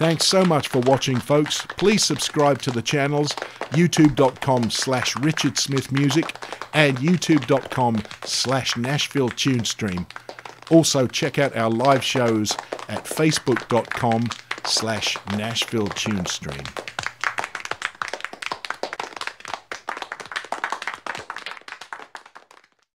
Thanks so much for watching, folks. Please subscribe to the channels youtube.com slash Richard and youtube.com slash Nashville TuneStream. Also, check out our live shows at facebook.com slash Nashville TuneStream.